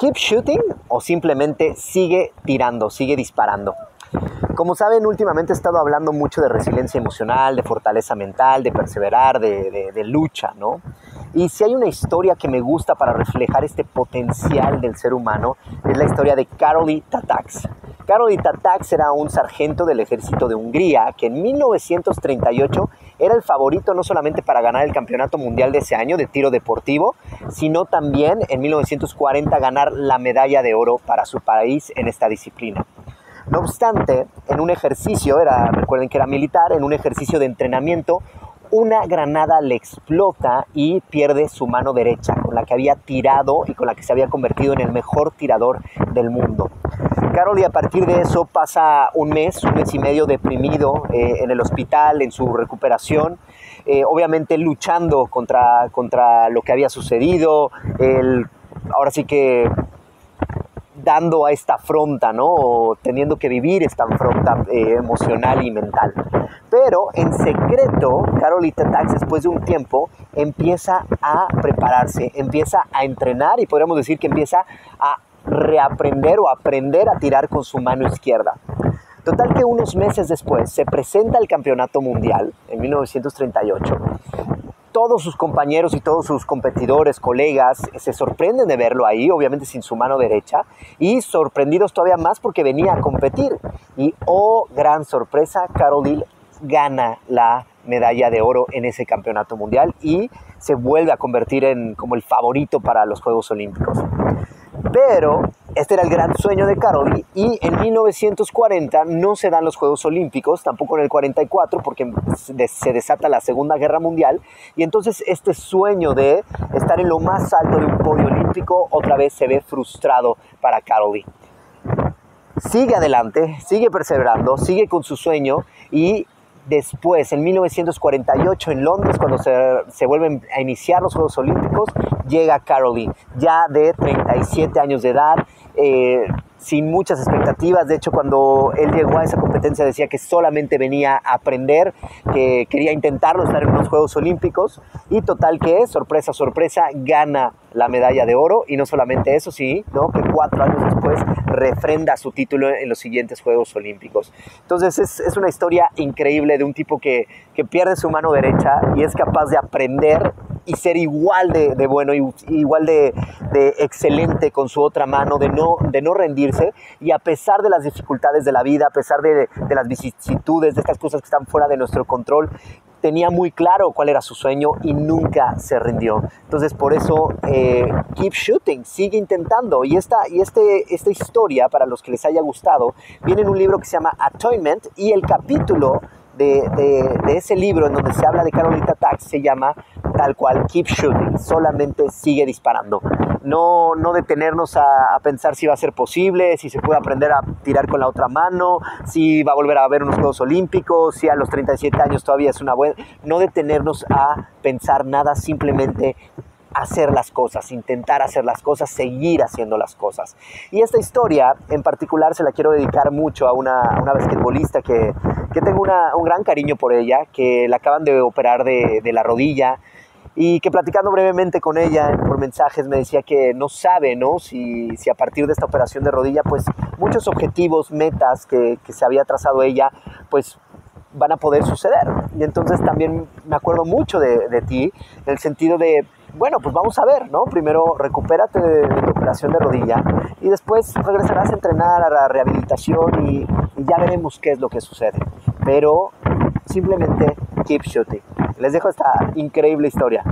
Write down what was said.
keep shooting o simplemente sigue tirando, sigue disparando. Como saben, últimamente he estado hablando mucho de resiliencia emocional, de fortaleza mental, de perseverar, de, lucha, ¿no? Y si hay una historia que me gusta para reflejar este potencial del ser humano, es la historia de Karoli Tatax. Karoli Tatax era un sargento del ejército de Hungría que en 1938 era el favorito no solamente para ganar el campeonato mundial de ese año de tiro deportivo, sino también en 1940 ganar la medalla de oro para su país en esta disciplina. No obstante, en un ejercicio, era, recuerden que era militar, en un ejercicio de entrenamiento, una granada le explota y pierde su mano derecha, con la que había tirado y con la que se había convertido en el mejor tirador del mundo. Carol y a partir de eso pasa un mes, un mes y medio deprimido eh, en el hospital, en su recuperación, eh, obviamente luchando contra, contra lo que había sucedido, el, ahora sí que dando a esta afronta, ¿no? O teniendo que vivir esta afronta eh, emocional y mental. Pero en secreto, Carolita Tax, después de un tiempo, empieza a prepararse, empieza a entrenar y podríamos decir que empieza a reaprender o aprender a tirar con su mano izquierda. Total que unos meses después se presenta el campeonato mundial en 1938 todos sus compañeros y todos sus competidores, colegas, se sorprenden de verlo ahí, obviamente sin su mano derecha, y sorprendidos todavía más porque venía a competir. Y oh, gran sorpresa, Carol gana la medalla de oro en ese campeonato mundial y se vuelve a convertir en como el favorito para los Juegos Olímpicos. Pero este era el gran sueño de Caroli y en 1940 no se dan los Juegos Olímpicos, tampoco en el 44 porque se desata la Segunda Guerra Mundial y entonces este sueño de estar en lo más alto de un podio olímpico otra vez se ve frustrado para Caroli. Sigue adelante, sigue perseverando, sigue con su sueño y después, en 1948 en Londres, cuando se, vuelven a iniciar los Juegos Olímpicos, llega Caroline, ya de 37 años de edad, eh, sin muchas expectativas. De hecho, cuando él llegó a esa competencia decía que solamente venía a aprender, que quería intentarlo, estar en los Juegos Olímpicos. Y total que, sorpresa, sorpresa, gana la medalla de oro. Y no solamente eso, sí, ¿no? que cuatro años después refrenda su título en los siguientes Juegos Olímpicos. Entonces es, es una historia increíble de un tipo que, que, pierde su mano derecha y es capaz de aprender y ser igual de, de bueno, igual de, de, excelente con su otra mano, de no, de no rendirse y a pesar de las dificultades de la vida, a pesar de, de las vicisitudes, de estas cosas que están fuera de nuestro control, tenía muy claro cuál era su sueño y nunca se rindió. Entonces por eso eh, keep shooting, sigue intentando. Y esta, y este, esta historia, para los que les haya gustado, viene en un libro que se llama Atonement y el capítulo de, ese libro en donde se habla de Carolita Tax se llama tal cual, keep shooting, solamente sigue disparando. No, no detenernos a, pensar si va a ser posible, si se puede aprender a tirar con la otra mano, si va a volver a haber unos Juegos Olímpicos, si a los 37 años todavía es una buena... No detenernos a pensar nada, simplemente hacer las cosas, intentar hacer las cosas, seguir haciendo las cosas. Y esta historia en particular se la quiero dedicar mucho a una, una basquetbolista que, que tengo un gran cariño por ella, que la acaban de operar de, de la rodilla y que platicando brevemente con ella por mensajes me decía que no sabe, ¿no? Si, si a partir de esta operación de rodilla, pues muchos objetivos, metas que, que se había trazado ella, pues van a poder suceder. Y entonces también me acuerdo mucho de, de ti, en el sentido de, bueno, pues vamos a ver, ¿no? Primero recupérate de, tu operación de rodilla y después regresarás a entrenar a la rehabilitación y, y ya veremos qué es lo que sucede. Pero simplemente keep shooting. Les dejo esta increíble historia.